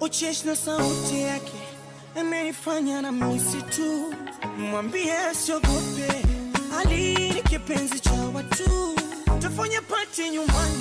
ucheshi na sauti yake amenifanya na misi tu. Mwambie asiogope, Ali ni kipenzi cha watu, tufanye pati nyumbani,